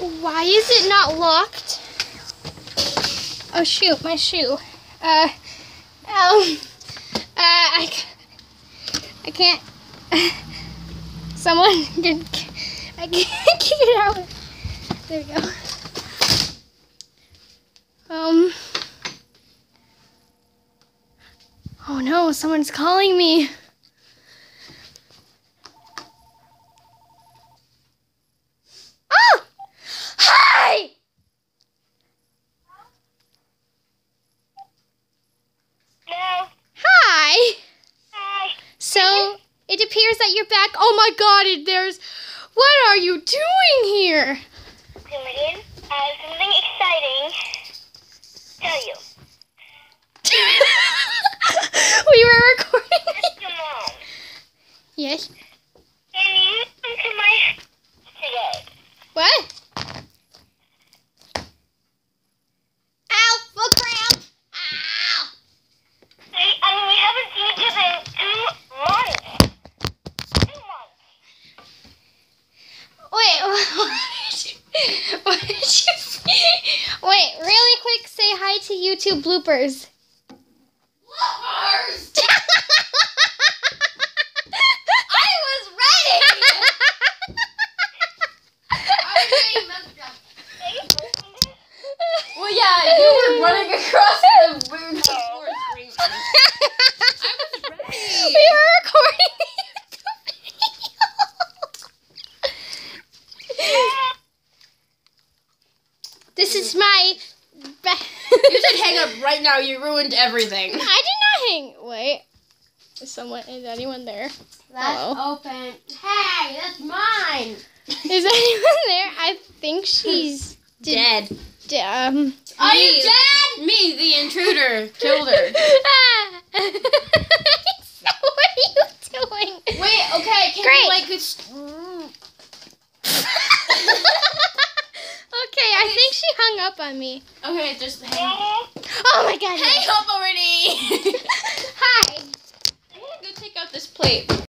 Why is it not locked? Oh shoot, my shoe. Uh, um, uh, I, I can't. Someone can. I can't get it out. There we go. Um. Oh no, someone's calling me. Oh! Hi! No. Hi! Hi. So, it appears that you're back. Oh my god, it, there's. What are you doing here? Comedian, I have something exciting to tell you. we were recording. Yes. Wait, what did you, what did you say? Wait, really quick, say hi to YouTube bloopers. Bloopers! I was ready! Hey, open this. Well, yeah, you were running across the room to floor screaming. I was ready. We were recording the video. This is my. Be- You should hang up right now. You ruined everything. I did not hang. Wait. Is someone? Is anyone there? Hello? open. Hey, that's mine. Is anyone there? I think she's Dead. d- um. Are you dead? Me, the intruder, killed her. so what are you doing? Wait, okay, can Great. you like it's okay, I think she hung up on me. Okay, just hang. Oh, Oh my god. no. Hang up already. Hi. I'm gonna go take out this plate.